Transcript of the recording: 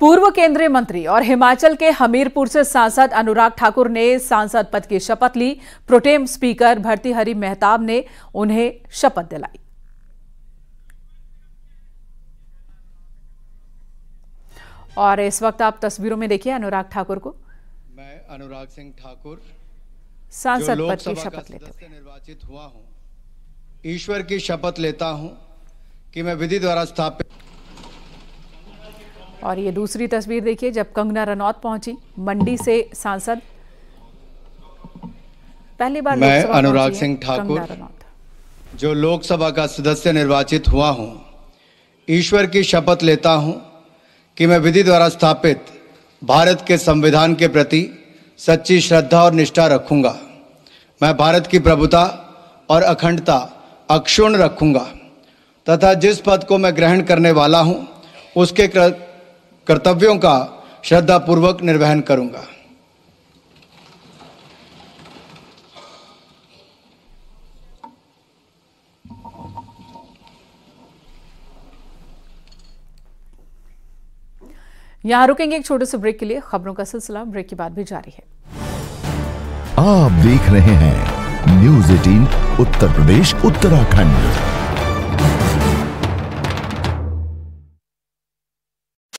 पूर्व केंद्रीय मंत्री और हिमाचल के हमीरपुर से सांसद अनुराग ठाकुर ने सांसद पद की शपथ ली। Pro tem speaker Bhartruhari Mahtab ने उन्हें शपथ दिलाई। और इस वक्त आप तस्वीरों में देखिए अनुराग ठाकुर को। मैं अनुराग सिंह ठाकुर सांसद पद की शपथ लेते हुए। निर्वाचित हुआ हूँ ईश्वर की शपथ लेता हूँ कि मैं विधि द्वारा स्थापित और ये दूसरी तस्वीर देखिए जब कंगना रनौत पहुँची मंडी से सांसद पहली बार मैं अनुराग सिंह ठाकुर। जो लोकसभा का सदस्य निर्वाचित हुआ हूँ ईश्वर की शपथ लेता हूँ कि मैं विधि द्वारा स्थापित भारत के संविधान के प्रति सच्ची श्रद्धा और निष्ठा रखूँगा मैं भारत की प्रभुता और अखंडता अक्षुण रखूँगा तथा जिस पद को मैं ग्रहण करने वाला हूँ उसके कर- कर्तव्यों का श्रद्धापूर्वक निर्वहन करूँगा। यहाँ रुकेंगे एक छोटे से ब्रेक के लिए। खबरों का सिलसिला ब्रेक के बाद भी जारी है। आप देख रहे हैं न्यूज़ 18 उत्तर प्रदेश उत्तराखंड।